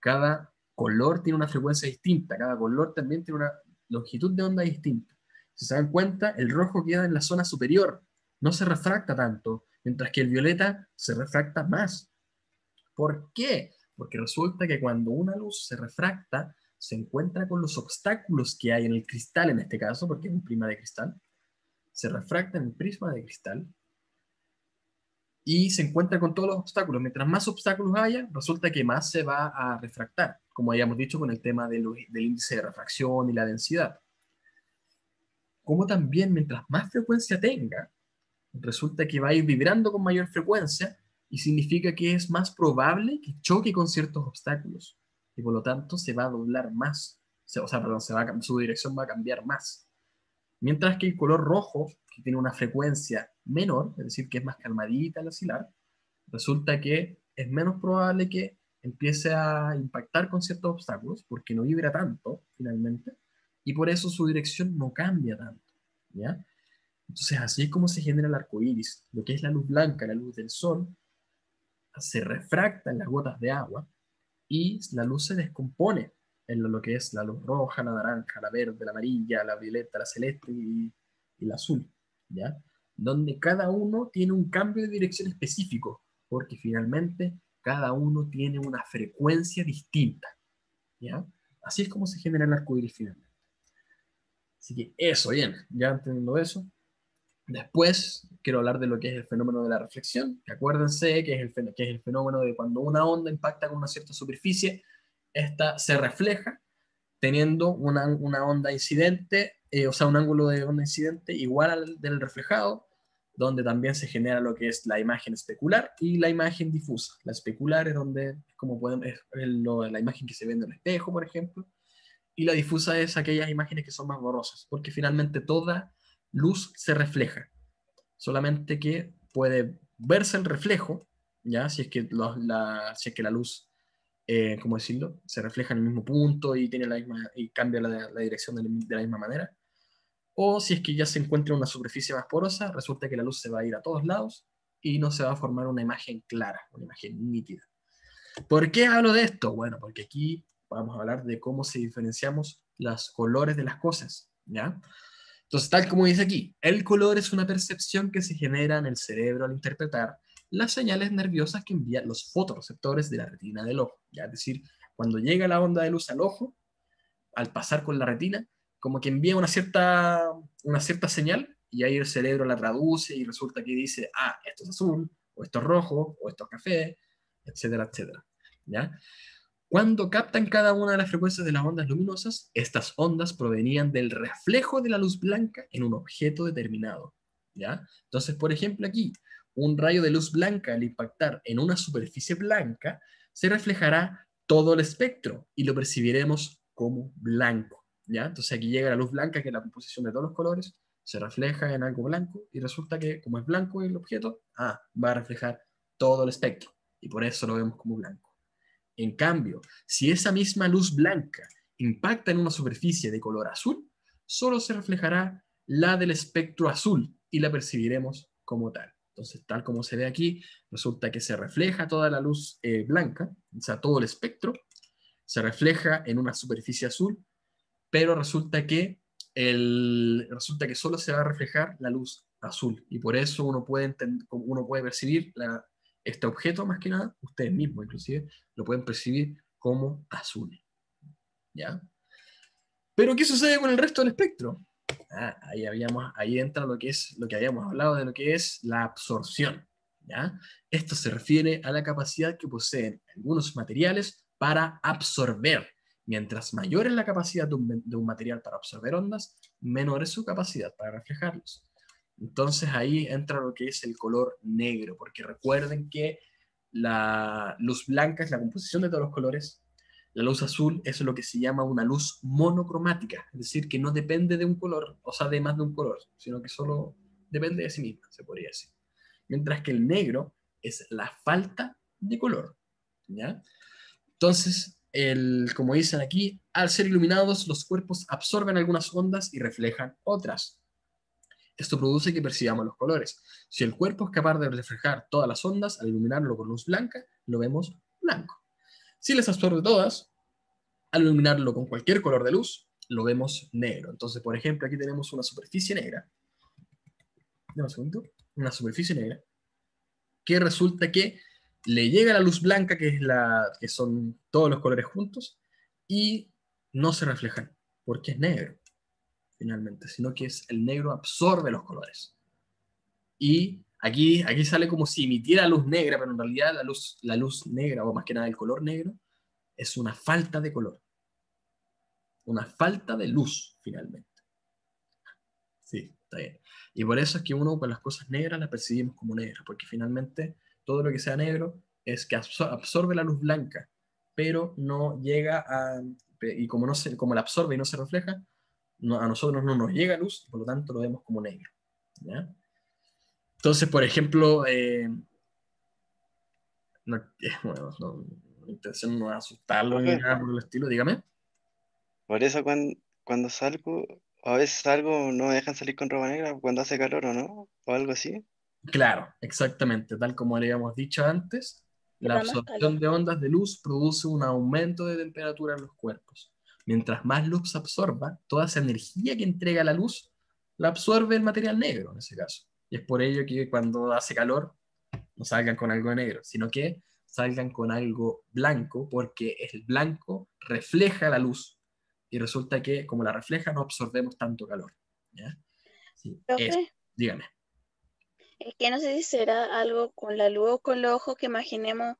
cada color tiene una frecuencia distinta, cada color también tiene una longitud de onda distinta. Si se dan cuenta, el rojo queda en la zona superior, no se refracta tanto, mientras que el violeta se refracta más. ¿Por qué? porque resulta que cuando una luz se refracta, se encuentra con los obstáculos que hay en el cristal, en este caso, porque es un prisma de cristal, se refracta en el prisma de cristal y se encuentra con todos los obstáculos. Mientras más obstáculos haya, resulta que más se va a refractar, como habíamos dicho con el tema del, del índice de refracción y la densidad. Como también mientras más frecuencia tenga, resulta que va a ir vibrando con mayor frecuencia y significa que es más probable que choque con ciertos obstáculos y por lo tanto se va a doblar más, o sea, perdón, se va su dirección va a cambiar más. Mientras que el color rojo, que tiene una frecuencia menor, es decir, que es más calmadita al oscilar, resulta que es menos probable que empiece a impactar con ciertos obstáculos, porque no vibra tanto, finalmente, y por eso su dirección no cambia tanto, ¿ya? Entonces, así es como se genera el arco iris, lo que es la luz blanca, la luz del sol, se refracta en las gotas de agua y la luz se descompone en lo que es la luz roja, la naranja, la verde, la amarilla, la violeta, la celeste y, la azul, ¿ya? Donde cada uno tiene un cambio de dirección específico, porque finalmente cada uno tiene una frecuencia distinta, ¿ya? Así es como se genera el arco iris finalmente. Así que eso, bien, ya entendiendo eso, Después quiero hablar de lo que es el fenómeno de la reflexión, acuérdense que es el, fenómeno de cuando una onda impacta con una cierta superficie, esta se refleja teniendo una, una onda incidente, eh, o sea, un ángulo de onda incidente igual al del reflejado, donde también se genera lo que es la imagen especular y la imagen difusa. La especular es donde, como pueden, es la imagen que se ve en el espejo, por ejemplo, y la difusa es aquellas imágenes que son más borrosas, porque finalmente toda luz se refleja, solamente que puede verse el reflejo, ¿ya? Si es que, la, luz, eh, ¿cómo decirlo?, se refleja en el mismo punto y, tiene la misma, y cambia la, dirección de, de, la misma manera. O si es que ya se encuentra una superficie más porosa, resulta que la luz se va a ir a todos lados y no se va a formar una imagen clara, una imagen nítida. ¿Por qué hablo de esto? Bueno, porque aquí vamos a hablar de cómo se diferenciamos los colores de las cosas, ¿ya? Entonces, tal como dice aquí, el color es una percepción que se genera en el cerebro al interpretar las señales nerviosas que envían los fotoreceptores de la retina del ojo. ¿ya? Es decir, cuando llega la onda de luz al ojo, al pasar con la retina, como que envía una cierta, una cierta señal y ahí el cerebro la traduce y resulta que dice, ah, esto es azul, o esto es rojo, o esto es café, etcétera, etcétera. ¿Ya? Cuando captan cada una de las frecuencias de las ondas luminosas, estas ondas provenían del reflejo de la luz blanca en un objeto determinado. ¿ya? Entonces, por ejemplo, aquí, un rayo de luz blanca al impactar en una superficie blanca, se reflejará todo el espectro y lo percibiremos como blanco. ¿ya? Entonces aquí llega la luz blanca, que es la composición de todos los colores, se refleja en algo blanco y resulta que como es blanco el objeto, ah, va a reflejar todo el espectro y por eso lo vemos como blanco. En cambio, si esa misma luz blanca impacta en una superficie de color azul, solo se reflejará la del espectro azul y la percibiremos como tal. Entonces, tal como se ve aquí, resulta que se refleja toda la luz eh, blanca, o sea, todo el espectro, se refleja en una superficie azul, pero resulta que, el, resulta que solo se va a reflejar la luz azul y por eso uno puede, uno puede percibir la, este objeto, más que nada, ustedes mismos inclusive, lo pueden percibir como azul. ¿Ya? Pero ¿qué sucede con el resto del espectro? Ah, ahí, habíamos, ahí entra lo que, es, lo que habíamos hablado de lo que es la absorción. ¿ya? Esto se refiere a la capacidad que poseen algunos materiales para absorber. Mientras mayor es la capacidad de un, de un material para absorber ondas, menor es su capacidad para reflejarlos. Entonces ahí entra lo que es el color negro, porque recuerden que la luz blanca es la composición de todos los colores, la luz azul es lo que se llama una luz monocromática, es decir, que no depende de un color, o sea, de más de un color, sino que solo depende de sí misma, se podría decir. Mientras que el negro es la falta de color, ¿ya? Entonces, el, como dicen aquí, al ser iluminados, los cuerpos absorben algunas ondas y reflejan otras. Esto produce que percibamos los colores. Si el cuerpo es capaz de reflejar todas las ondas, al iluminarlo con luz blanca, lo vemos blanco. Si les absorbe todas, al iluminarlo con cualquier color de luz, lo vemos negro. Entonces, por ejemplo, aquí tenemos una superficie negra. un segundo. Una superficie negra. Que resulta que le llega la luz blanca, que, es la, que son todos los colores juntos, y no se reflejan, porque es negro finalmente, sino que es el negro absorbe los colores. Y aquí, aquí sale como si emitiera luz negra, pero en realidad la luz, la luz negra, o más que nada el color negro, es una falta de color. Una falta de luz, finalmente. Sí, está bien. Y por eso es que uno con las cosas negras las percibimos como negras, porque finalmente todo lo que sea negro es que absorbe la luz blanca, pero no llega a, y como, no se, como la absorbe y no se refleja, a nosotros no nos llega luz, por lo tanto lo vemos como negro. Entonces, por ejemplo, eh, no, bueno, la intención no es asustarlo ni nada por el estilo, dígame. Por eso cuando, cuando salgo, a veces salgo, no me dejan salir con ropa negra cuando hace calor o no, o algo así. Claro, exactamente, tal como habíamos dicho antes, la absorción de ondas de luz produce un aumento de temperatura en los cuerpos. Mientras más luz absorba, toda esa energía que entrega la luz, la absorbe el material negro en ese caso. Y es por ello que cuando hace calor, no salgan con algo negro, sino que salgan con algo blanco, porque el blanco refleja la luz y resulta que como la refleja no absorbemos tanto calor. dígame. Es que no sé si será algo con la luz o con los ojos que imaginemos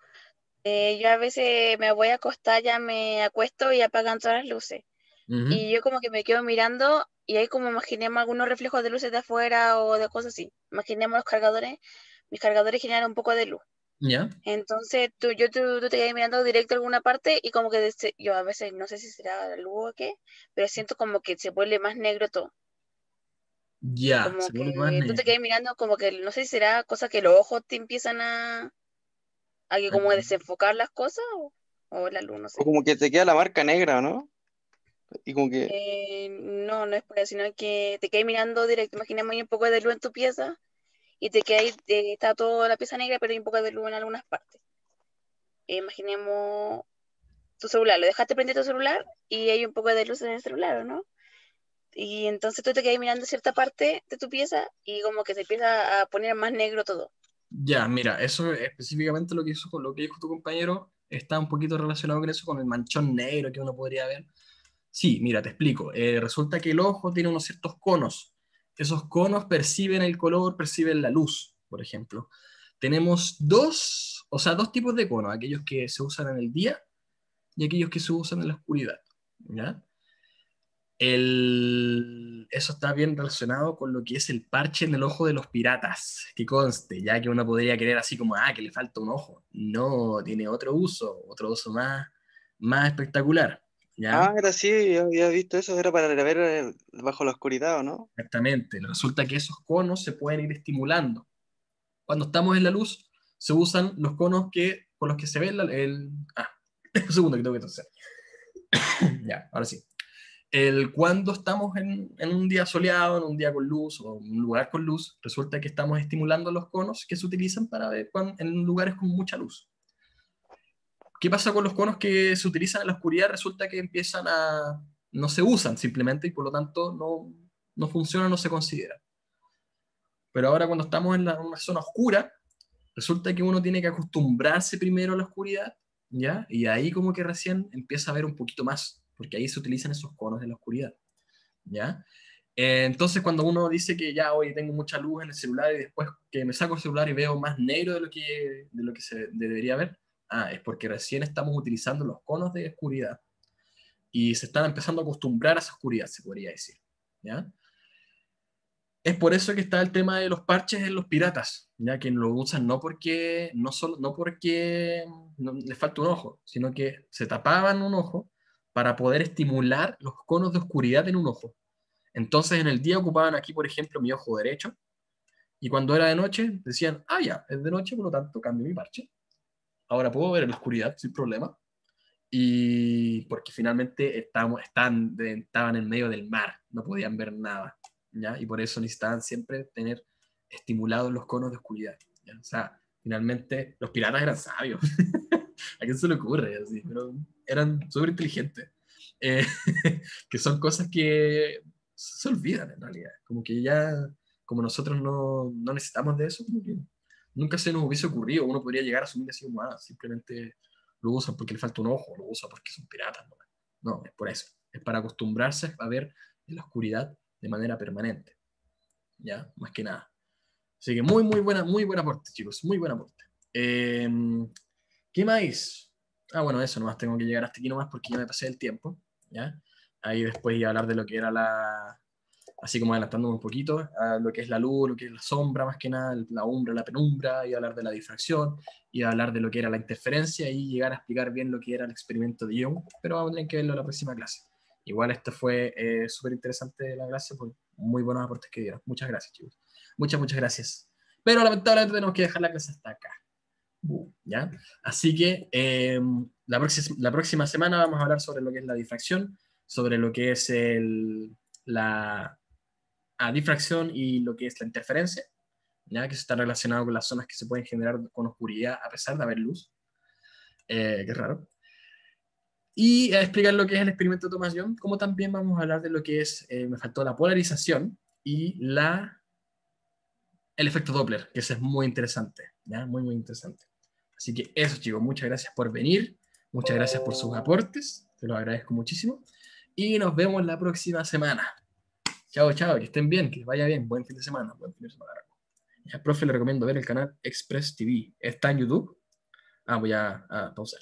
eh, yo a veces me voy a acostar, ya me acuesto y apagan todas las luces. Y yo como que me quedo mirando y ahí como imaginemos algunos reflejos de luces de afuera o de cosas así. Imaginemos los cargadores, mis cargadores generan un poco de luz. ¿Ya? Entonces tú, yo tú, te quedas mirando directo a alguna parte y como que yo a veces no sé si será la luz o qué, pero siento como que se vuelve más negro todo. Ya, como que tú te quedas mirando como que no sé si será cosa que los ojos te empiezan a, hay que como desenfocar las cosas o, la luz, no sé. O como que te queda la marca negra, ¿no? Y como que... Eh, no, no es por eso, sino que te quedas mirando directo. Imaginemos un poco de luz en tu pieza y te queda ahí, está toda la pieza negra, pero hay un poco de luz en algunas partes. Eh, imaginemos tu celular, lo dejaste prender tu celular y hay un poco de luz en el celular, ¿no? Y entonces tú te quedas mirando cierta parte de tu pieza y como que se empieza a poner más negro todo. Ya, mira, eso específicamente lo que, hizo, lo que dijo tu compañero está un poquito relacionado con eso, con el manchón negro que uno podría ver. Sí, mira, te explico. Eh, resulta que el ojo tiene unos ciertos conos esos conos perciben el color, perciben la luz, por ejemplo. Tenemos dos, o sea, dos tipos de conos, aquellos que se usan en el día y aquellos que se usan en la oscuridad. ¿ya? El, eso está bien relacionado con lo que es el parche en el ojo de los piratas, que conste, ya que uno podría creer así como, ah, que le falta un ojo. No, tiene otro uso, otro uso más, más espectacular. ¿ya? Ah, era así, yo había visto eso, era para ver eh, bajo la oscuridad, ¿o no? Exactamente, resulta que esos conos se pueden ir estimulando. Cuando estamos en la luz, se usan los conos que, con los que se ve el... el ah, un segundo que tengo que toser. ya, ahora sí. El, cuando estamos en, un día soleado, en un día con luz o en un lugar con luz, resulta que estamos estimulando los conos que se utilizan para ver cuando, en lugares con mucha luz. ¿Qué pasa con los conos que se utilizan en la oscuridad? Resulta que empiezan a... no se usan simplemente y por lo tanto no, no funcionan, no se consideran. Pero ahora cuando estamos en, la, en una zona oscura, resulta que uno tiene que acostumbrarse primero a la oscuridad, ¿ya? Y ahí como que recién empieza a ver un poquito más, porque ahí se utilizan esos conos de la oscuridad, ¿ya? Eh, entonces cuando uno dice que ya hoy tengo mucha luz en el celular y después que me saco el celular y veo más negro de lo que, de lo que se debería ver, ah, es porque recién estamos utilizando los conos de oscuridad y se están empezando a acostumbrar a esa oscuridad, se podría decir, ¿ya? Es por eso que está el tema de los parches en los piratas, ya que lo usan no porque, no solo, no porque les falta un ojo, sino que se tapaban un ojo para poder estimular los conos de oscuridad en un ojo. Entonces en el día ocupaban aquí, por ejemplo, mi ojo derecho, y cuando era de noche decían, ah, ya, es de noche, por lo tanto cambio mi parche. Ahora puedo ver en la oscuridad sin problema. Y porque finalmente estábamos, estaban, en medio del mar, no podían ver nada. ¿ya? Y por eso necesitaban siempre tener estimulados los conos de oscuridad. O sea, finalmente los piratas eran sabios. ¿A quién se le ocurre? Eran súper inteligentes. Eh, que son cosas que se olvidan en realidad. Como que ya, como nosotros no, no necesitamos de eso, como que nunca se nos hubiese ocurrido. Uno podría llegar a asumir así como, ah, simplemente lo usan porque le falta un ojo, lo usan porque son piratas. No, no es por eso. Es para acostumbrarse a ver en la oscuridad de manera permanente. ¿Ya? Más que nada. Así que muy, muy buena, muy buen aporte, chicos. Muy buen aporte. Eh, ¿Qué más? Ah, bueno, eso nomás tengo que llegar hasta aquí nomás porque ya me pasé el tiempo. ¿ya? Ahí después iba a hablar de lo que era la. Así como adelantándome un poquito, a lo que es la luz, lo que es la sombra, más que nada, la umbra, la penumbra, y hablar de la difracción, y hablar de lo que era la interferencia, y llegar a explicar bien lo que era el experimento de Young, pero vamos a tener que verlo en la próxima clase. Igual esto fue eh, súper interesante la clase, por muy buenos aportes que dieron. Muchas gracias, chicos. Muchas, muchas gracias. Pero lamentablemente tenemos que dejar la clase hasta acá. ¿Ya? Así que em, la, la próxima semana vamos a hablar sobre lo que es la difracción, sobre lo que es el, la difracción y lo que es la interferencia, ¿ya? que está relacionado con las zonas que se pueden generar con oscuridad a pesar de haber luz. Eh, qué raro y a explicar lo que es el experimento de Thomas Young, como también vamos a hablar de lo que es, eh, me faltó la polarización y la, el efecto Doppler, que ese es muy interesante, ¿ya? muy, muy interesante. Así que eso chicos, muchas gracias por venir, muchas gracias por sus aportes, te lo agradezco muchísimo, y nos vemos la próxima semana. Chao, chao, que estén bien, que vaya bien, buen fin de semana, buen fin de semana. Al profe le recomiendo ver el canal Express TV, está en YouTube. Ah, voy a, a pausar.